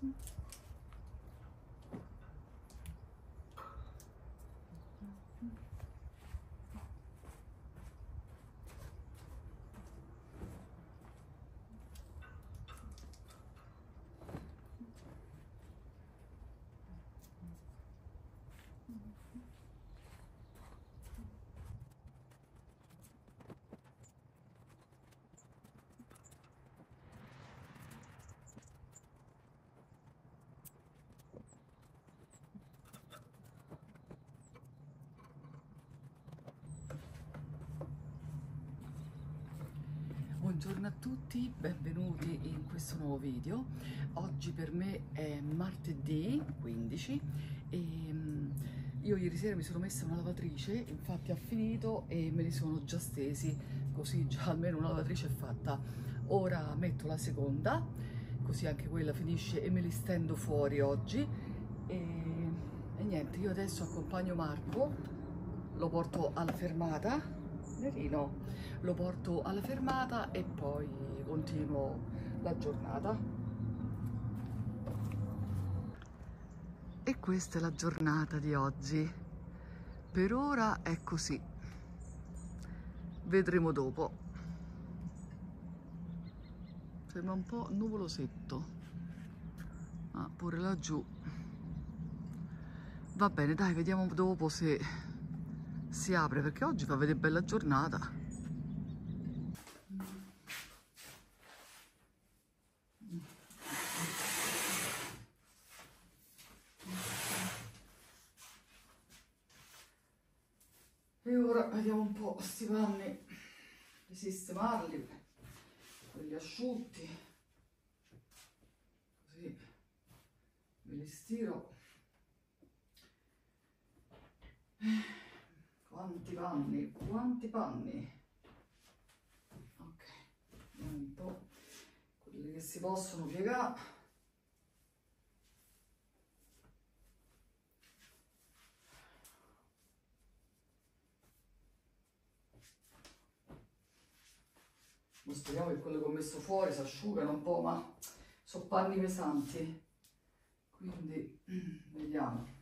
próxima. Buongiorno a tutti, benvenuti in questo nuovo video. Oggi per me è martedì 15 e mm, io ieri sera mi sono messa una lavatrice, infatti ha finito e me li sono già stesi, così già almeno una lavatrice è fatta. Ora metto la seconda, così anche quella finisce e me li stendo fuori oggi. E, e niente, io adesso accompagno Marco, lo porto alla fermata Nerino lo porto alla fermata e poi continuo la giornata. E questa è la giornata di oggi. Per ora è così. Vedremo dopo. Sembra un po' nuvolosetto ah, pure laggiù. Va bene dai vediamo dopo se si apre perché oggi fa vedere bella giornata. E ora vediamo un po' questi panni. Di sistemarli quelli asciutti. Così me li stiro panni, quanti panni. Ok, vediamo un po' quelli che si possono piegare. speriamo che quello che ho messo fuori si asciugano un po', ma sono panni pesanti. Quindi vediamo.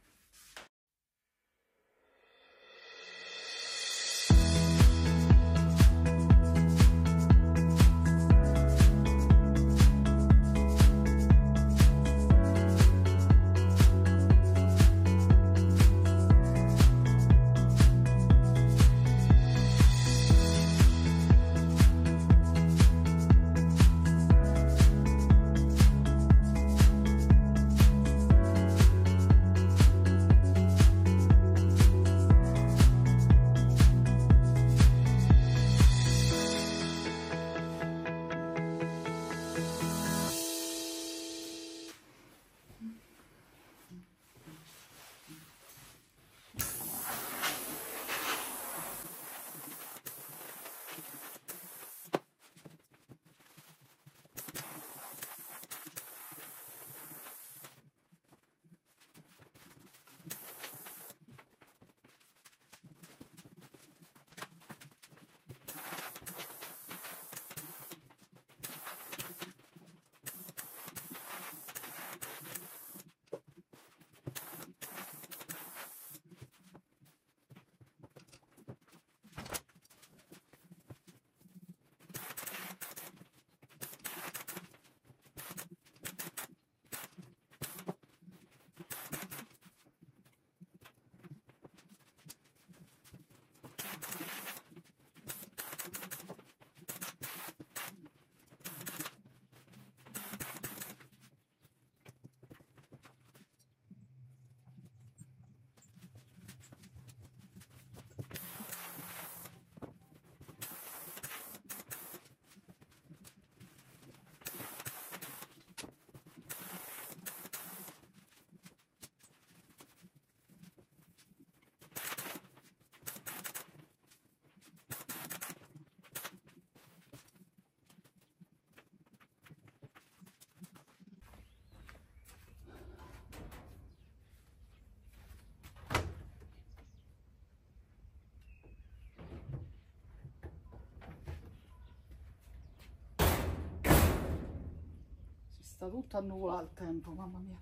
Sta tutto annuvolato il tempo, mamma mia.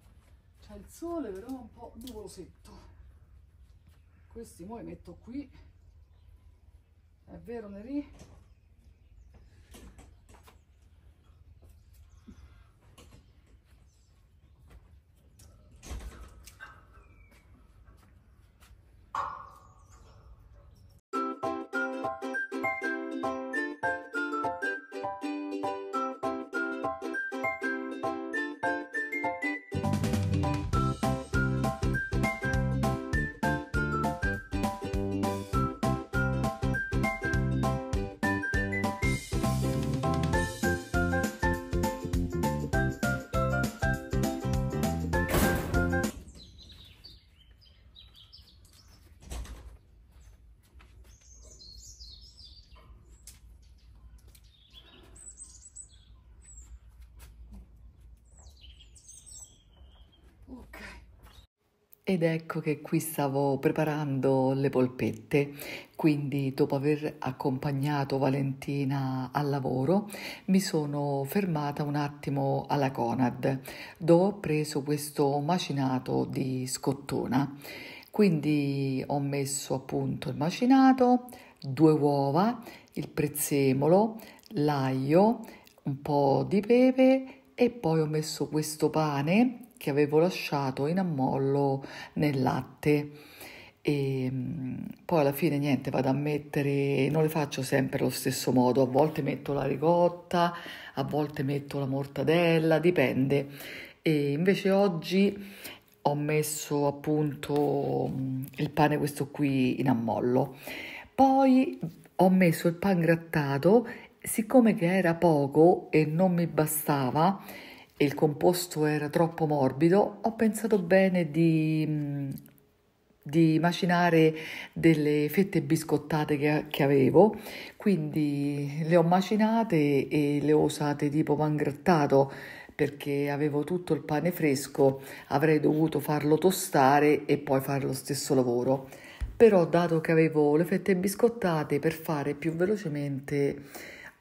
C'è il sole però un po' nuvolosetto. Questi mo li metto qui. È vero Neri? Ed ecco che qui stavo preparando le polpette, quindi dopo aver accompagnato Valentina al lavoro mi sono fermata un attimo alla Conad dove ho preso questo macinato di scottona. Quindi ho messo appunto il macinato, due uova, il prezzemolo, l'aglio, un po' di pepe e poi ho messo questo pane che avevo lasciato in ammollo nel latte. E mm, poi alla fine niente vado a mettere non le faccio sempre allo stesso modo. A volte metto la ricotta a volte metto la mortadella dipende. E invece oggi ho messo appunto mm, il pane questo qui in ammollo. Poi ho messo il pan grattato. Siccome che era poco e non mi bastava il composto era troppo morbido, ho pensato bene di, mm, di macinare delle fette biscottate che, che, avevo, quindi le ho macinate e le ho usate tipo pangrattato perché avevo tutto il pane fresco, avrei dovuto farlo tostare e poi fare lo stesso lavoro. Però dato che avevo le fette biscottate per fare più velocemente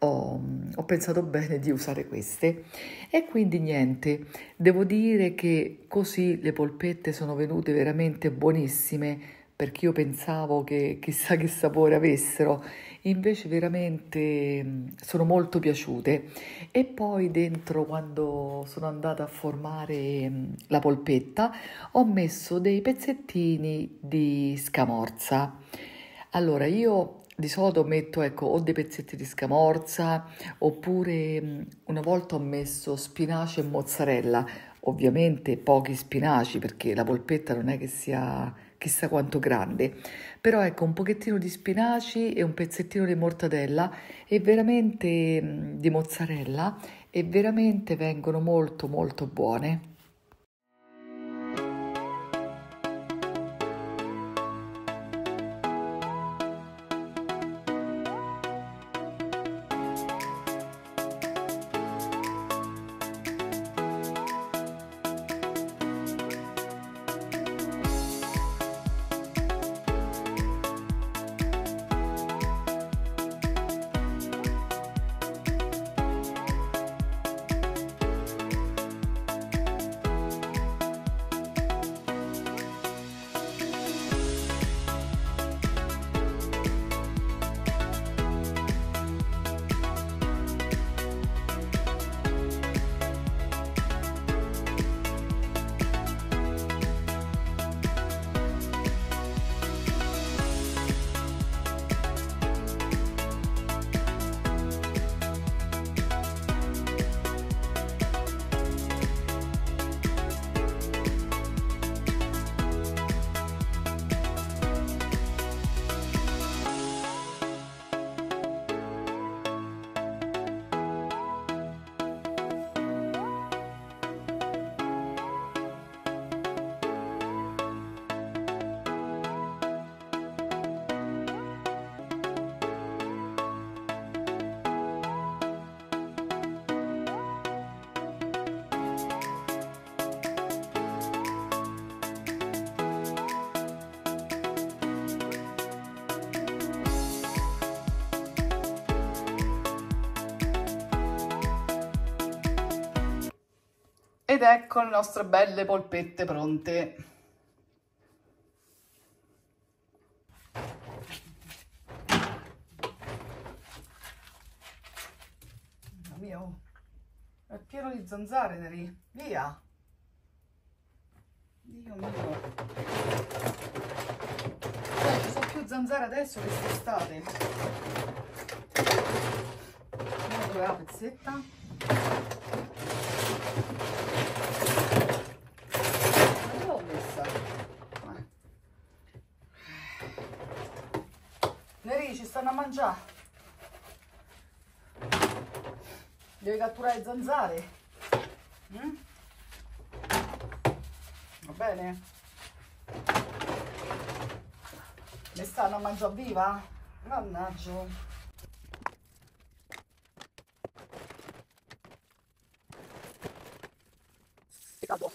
ho, ho, pensato bene di usare queste. E quindi niente, devo dire che così le polpette sono venute veramente buonissime perché io pensavo che chissà che sapore avessero, invece veramente sono molto piaciute. E poi dentro quando sono andata a formare la polpetta ho messo dei pezzettini di scamorza. Allora io di solito metto ecco, o dei pezzetti di scamorza oppure una volta ho messo spinaci e mozzarella, ovviamente pochi spinaci perché la polpetta non è che sia chissà quanto grande, però ecco un pochettino di spinaci e un pezzettino di mortadella e veramente di mozzarella e veramente vengono molto molto buone. Ed ecco le nostre belle polpette pronte. Mia, oh. è pieno di zanzare, Neri. Via! Dio mio! Eh, ci sono più zanzare adesso che quest'estate. Dove è la pezzetta? Stanno a mangiare. Devi catturare zanzare. Mm? Va bene? Le stanno a mangiare viva? Mannaggia. Caldo.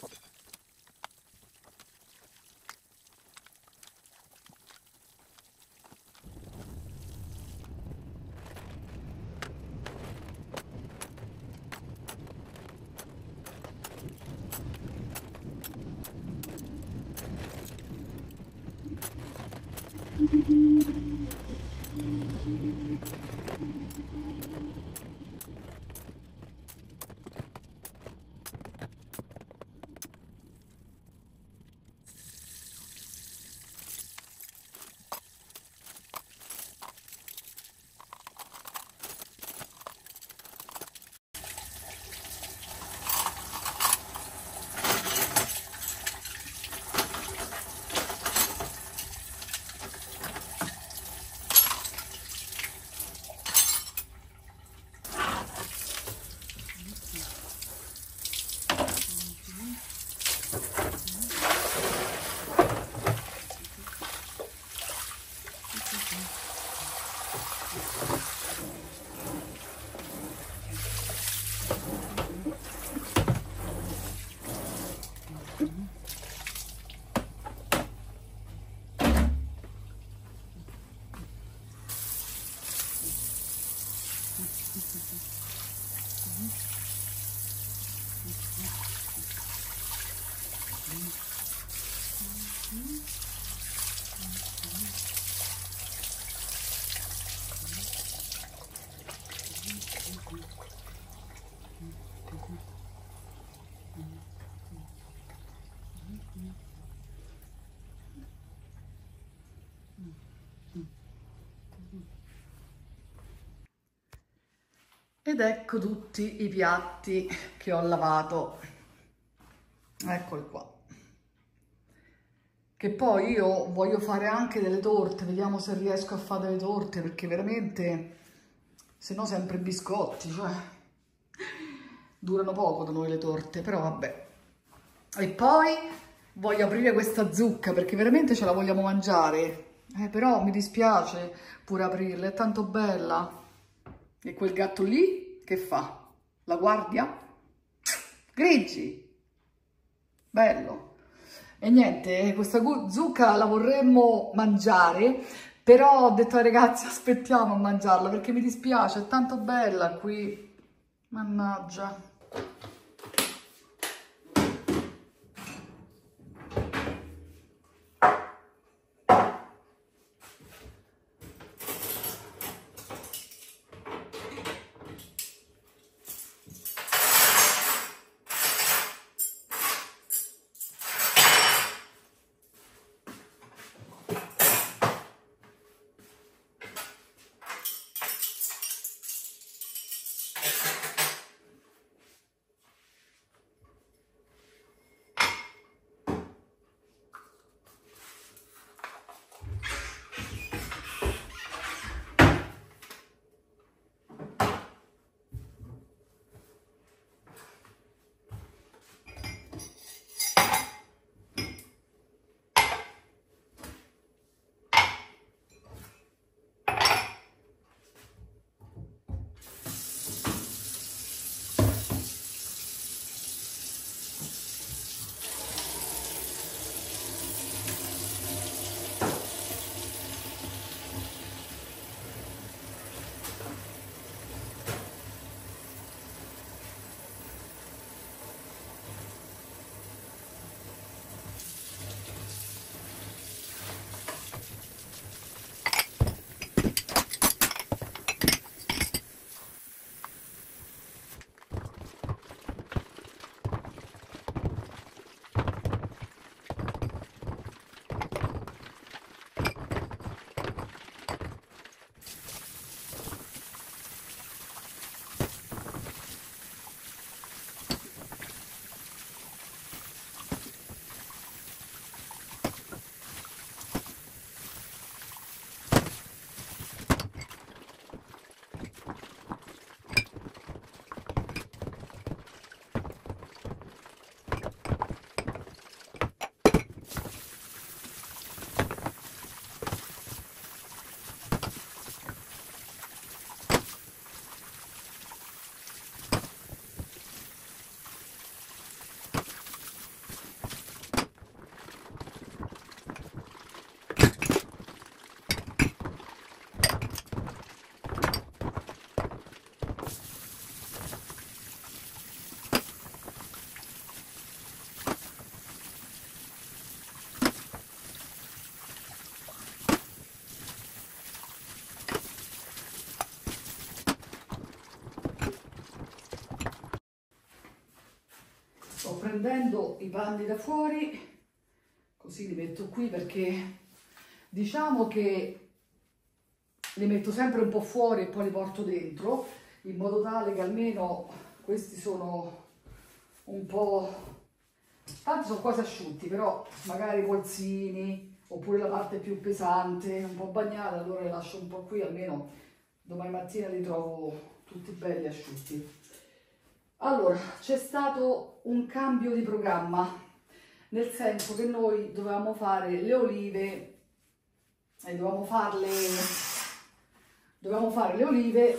Ed ecco tutti i piatti che ho lavato. Eccoli qua. Che poi io voglio fare anche delle torte, vediamo se riesco a fare delle torte, perché veramente, se no sempre biscotti, cioè, durano poco da noi le torte, però vabbè. E poi voglio aprire questa zucca, perché veramente ce la vogliamo mangiare. Eh, però mi dispiace pure aprirla, è tanto bella. E quel gatto lì che fa? La guardia? Grigi! Bello! E niente, questa zucca la vorremmo mangiare, però ho detto ai ragazzi aspettiamo a mangiarla perché mi dispiace, è tanto bella qui. Mannaggia. Prendendo i panni da fuori, così li metto qui perché diciamo che li metto sempre un po' fuori e poi li porto dentro, in modo tale che almeno questi sono un po'... tanti sono quasi asciutti, però magari i polsini, oppure la parte più pesante, un po' bagnata, allora li lascio un po' qui, almeno domani mattina li trovo tutti belli asciutti. Allora, c'è stato un cambio di programma, nel senso che noi dovevamo fare le olive e dovevamo farle, dovevamo fare le olive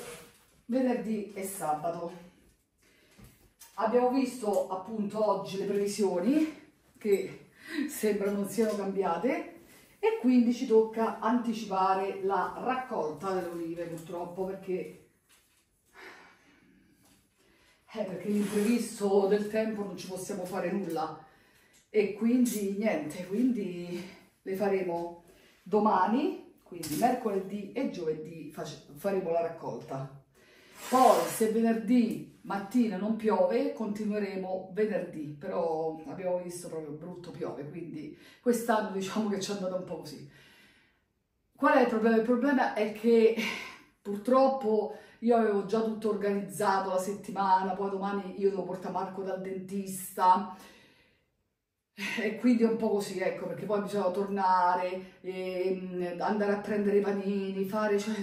venerdì e sabato. Abbiamo visto appunto oggi le previsioni che sembrano non siano cambiate e quindi ci tocca anticipare la raccolta delle olive purtroppo perché, eh, perché l'imprevisto del tempo non ci possiamo fare nulla e quindi niente, quindi le faremo domani, quindi mercoledì e giovedì faremo la raccolta. Poi se venerdì mattina non piove continueremo venerdì, però abbiamo visto proprio brutto piove, quindi quest'anno diciamo che ci è andato un po' così. Qual è il problema? Il problema è che purtroppo io avevo già tutto organizzato la settimana, poi domani io devo portare Marco dal dentista, e quindi è un po' così, ecco, perché poi bisogna tornare, e, andare a prendere i panini, fare... Cioè,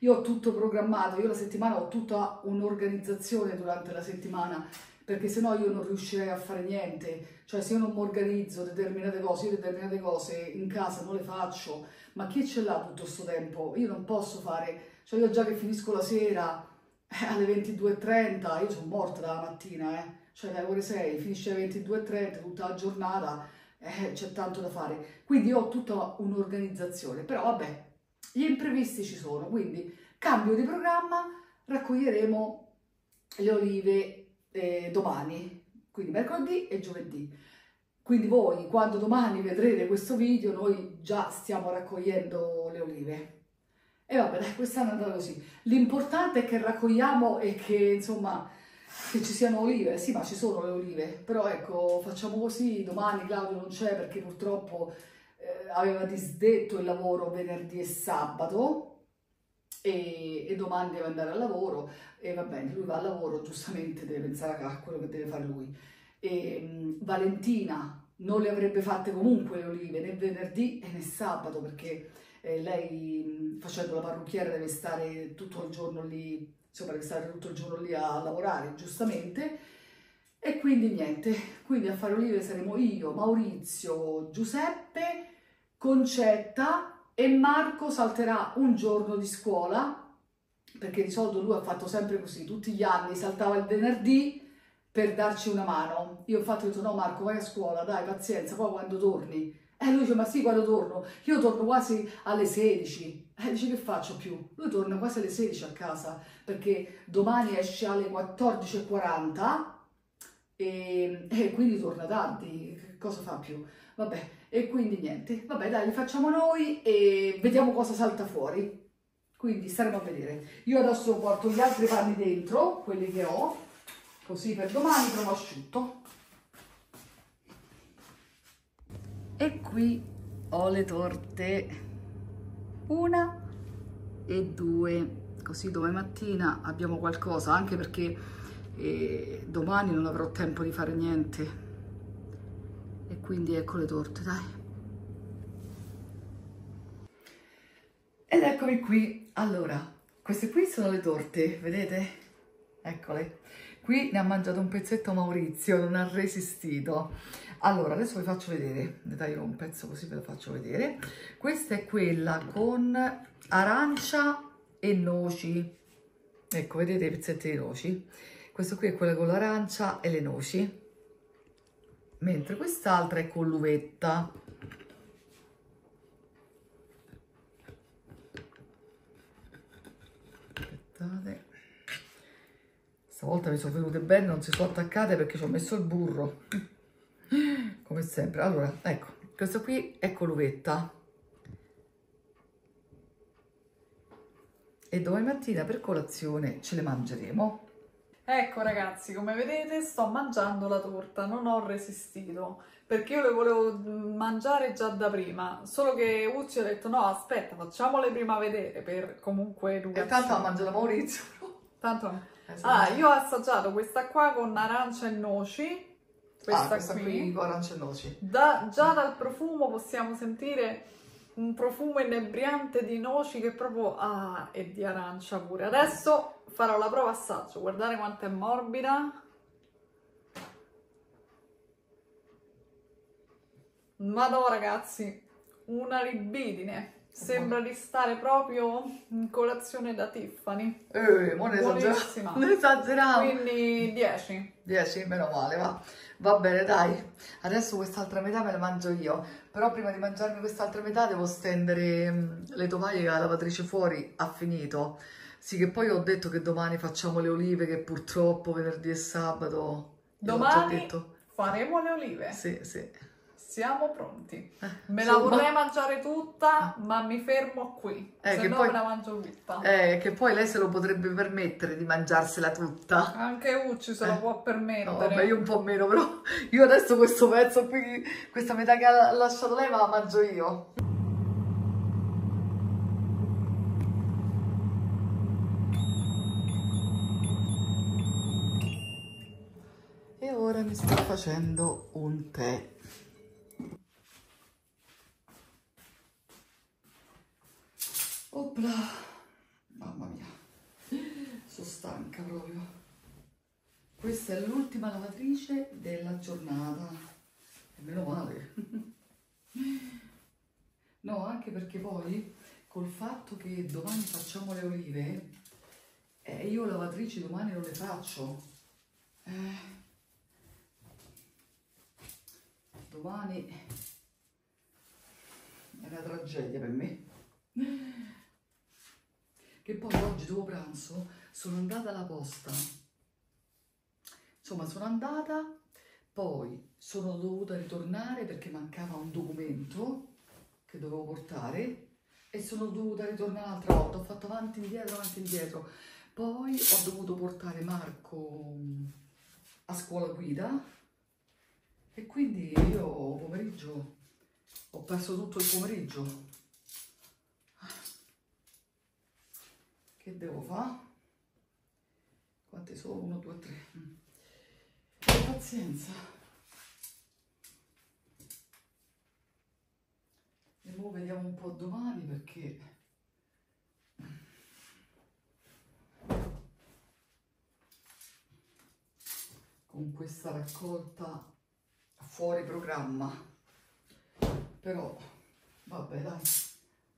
io ho tutto programmato, io la settimana ho tutta un'organizzazione durante la settimana, perché sennò io non riuscirei a fare niente. Cioè se io non mi organizzo determinate cose, io determinate cose in casa non le faccio, ma chi ce l'ha tutto questo tempo? Io non posso fare, cioè io già che finisco la sera eh, alle 22.30, io sono morta dalla mattina, eh. Cioè dalle ore 6 finisce alle 22.30, tutta la giornata, eh, c'è tanto da fare. Quindi ho tutta un'organizzazione, però vabbè, gli imprevisti ci sono, quindi cambio di programma, raccoglieremo le olive eh, domani, quindi mercoledì e giovedì. Quindi voi quando domani vedrete questo video noi già stiamo raccogliendo le olive. E vabbè, dai, quest'anno è andata così. L'importante è che raccogliamo e che insomma che ci siano olive. Sì, ma ci sono le olive, però ecco, facciamo così, domani Claudio non c'è perché purtroppo eh, aveva disdetto il lavoro venerdì e sabato e, e, domani deve andare al lavoro e va bene, lui va al lavoro, giustamente deve pensare a quello che deve fare lui. E, mh, Valentina non le avrebbe fatte comunque le olive né venerdì né sabato perché eh, lei facendo la parrucchiera deve stare tutto il giorno lì, insomma deve stare tutto il giorno lì a lavorare, giustamente e quindi niente, quindi a fare olive saremo io, Maurizio, Giuseppe, Concetta e Marco salterà un giorno di scuola, perché di solito lui ha fatto sempre così, tutti gli anni saltava il venerdì per darci una mano. Io infatti ho detto no Marco vai a scuola, dai pazienza, poi quando torni. E lui dice ma sì quando torno? Io torno quasi alle 16. E dice che faccio più? Lui torna quasi alle 16 a casa perché domani esce alle 14.40 e, e quindi torna tardi, cosa fa più? Vabbè, e quindi niente, vabbè dai, li facciamo noi e vediamo cosa salta fuori. Quindi staremo a vedere. Io adesso porto gli altri panni dentro, quelli che ho, così per domani trovo asciutto. E qui ho le torte, una e due, così domani mattina abbiamo qualcosa, anche perché e domani non avrò tempo di fare niente. E quindi ecco le torte dai. Ed eccomi qui. Allora queste qui sono le torte vedete? Eccole qui ne ha mangiato un pezzetto Maurizio non ha resistito. Allora adesso vi faccio vedere ne taglio un pezzo così ve lo faccio vedere. Questa è quella con arancia e noci. Ecco vedete i pezzetti di noci? Questo qui è quello con l'arancia e le noci, mentre quest'altra è con l'uvetta. Aspettate. Stavolta mi sono venute bene, non si sono attaccate perché ci ho messo il burro. Come sempre. Allora, ecco, questo qui è con l'uvetta. E domani mattina per colazione ce le mangeremo. Ecco ragazzi, come vedete sto mangiando la torta, non ho resistito, perché io le volevo mangiare già da prima, solo che Ucci ha detto no aspetta facciamole prima vedere per comunque E educazione. tanto ha mangiato Maurizio. Tanto... Esatto. Ah, io ho assaggiato questa qua con arancia e noci, questa, Ah, questa qui. qui con arance e noci. Da- già dal profumo possiamo sentire un profumo inebriante di noci che proprio ah, e di arancia pure. Adesso farò la prova assaggio, guardate quanto è morbida. Madò ragazzi, una libidine. Sembra di stare proprio in colazione da Tiffany. Eh, ma ne esageriamo. Ne esageriamo. Quindi 10. 10, meno male, va. Va bene, dai. Adesso quest'altra metà me la mangio io. Però prima di mangiarmi quest'altra metà devo stendere mm, le tovaglie che la lavatrice fuori ha finito. Sì, che poi ho detto che domani facciamo le olive, che purtroppo venerdì e sabato... Domani faremo le olive. Sì, sì. Siamo pronti. Eh, Me la insomma, vorrei mangiare tutta, ma mi fermo qui. Eh, se no poi- me la mangio tutta. Eh, che poi lei se lo potrebbe permettere di mangiarsela tutta. Anche Ucci se lo Eh. può permettere. No, vabbè, io un po' meno, però io adesso questo pezzo qui, questa metà che ha lasciato lei, ma la mangio io. E ora mi sto facendo un tè. Opla! Mamma mia, sono stanca proprio. Questa è l'ultima lavatrice della giornata. E meno male. No, anche perché poi col fatto che domani facciamo le olive, eh, io lavatrici domani non le faccio. Eh, domani è una tragedia per me. Che poi oggi dopo pranzo sono andata alla posta. Insomma, sono andata, poi sono dovuta ritornare perché mancava un documento che dovevo portare e sono dovuta ritornare un'altra volta. Ho fatto avanti e indietro, avanti e indietro. Poi ho dovuto portare Marco mm, a scuola guida e quindi io pomeriggio ho perso tutto il pomeriggio. Che devo fare? Quanti sono? Uno, due, tre. Mm. E pazienza. E ora vediamo un po' domani perché con questa raccolta fuori programma. Però vabbè dai,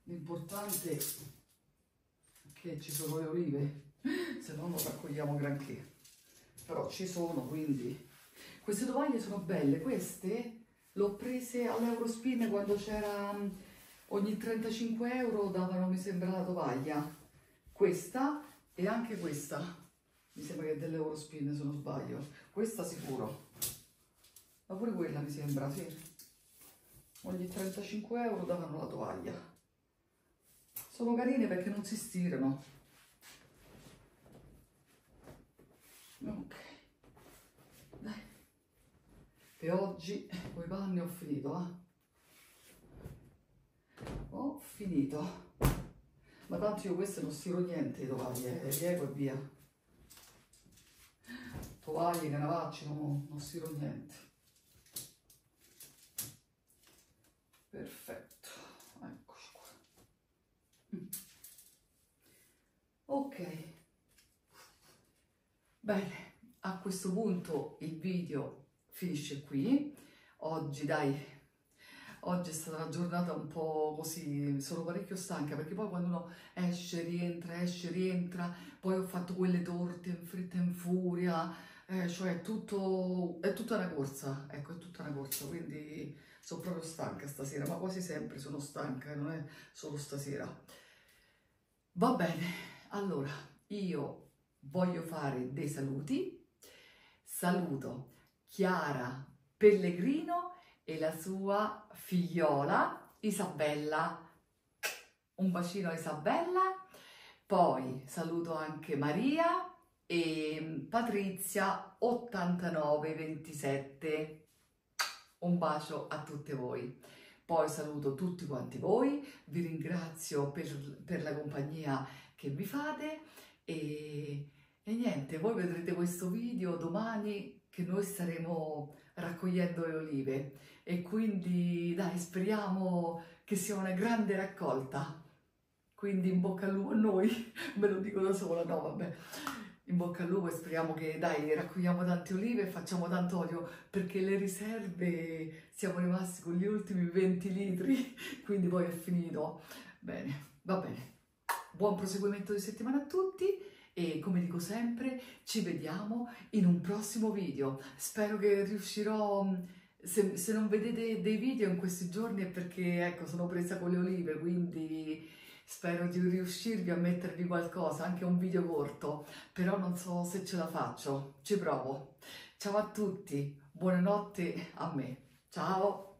l'importante è che ci sono le olive, se no non raccogliamo granché. Però ci sono, quindi queste tovaglie sono belle, queste l'ho prese all'Eurospin quando c'era ogni 35 euro davano mi sembra la tovaglia. Questa e anche questa. Mi sembra che è dell'Eurospin se non sbaglio. Questa sicuro. Ma pure quella mi sembra, sì. Ogni 35 euro davano la tovaglia. Sono carine perché non si stirano. Ok. Dai. E oggi con i panni ho finito, eh. Ho finito. Ma tanto io queste non stiro niente, tovaglie, le piego e via. Tovaglie, canavacci, non, non stiro niente. Perfetto, eccoci qua. Mm. Ok. Bene, a questo punto il video finisce qui. Oggi, dai, oggi è stata una giornata un po' così, sono parecchio stanca perché poi quando uno esce, rientra, esce, rientra, poi ho fatto quelle torte in fretta in furia, eh, cioè è tutto, è tutta una corsa, ecco, è tutta una corsa, quindi sono proprio stanca stasera, ma quasi sempre sono stanca, non è solo stasera. Va bene, allora io voglio fare dei saluti. Saluto Chiara Pellegrino e la sua figliola Isabella. Un bacino a Isabella. Poi saluto anche Maria e Patrizia 8927. Un bacio a tutte voi. Poi saluto tutti quanti voi, vi ringrazio per, per la compagnia che mi fate e, e niente, voi vedrete questo video domani che noi staremo raccogliendo le olive. E quindi dai speriamo che sia una grande raccolta. Quindi in bocca al lupo a noi me lo dico da sola no vabbè. In bocca al lupo e speriamo che dai raccogliamo tante olive e facciamo tanto olio perché le riserve siamo rimasti con gli ultimi 20 litri quindi poi è finito. Bene va bene buon proseguimento di settimana a tutti e come dico sempre ci vediamo in un prossimo video spero che riuscirò se, se non vedete dei video in questi giorni è perché ecco sono presa con le olive quindi Spero di riuscirvi a mettervi qualcosa, anche un video corto, però non so se ce la faccio. Ci provo. Ciao a tutti, buonanotte a me. Ciao!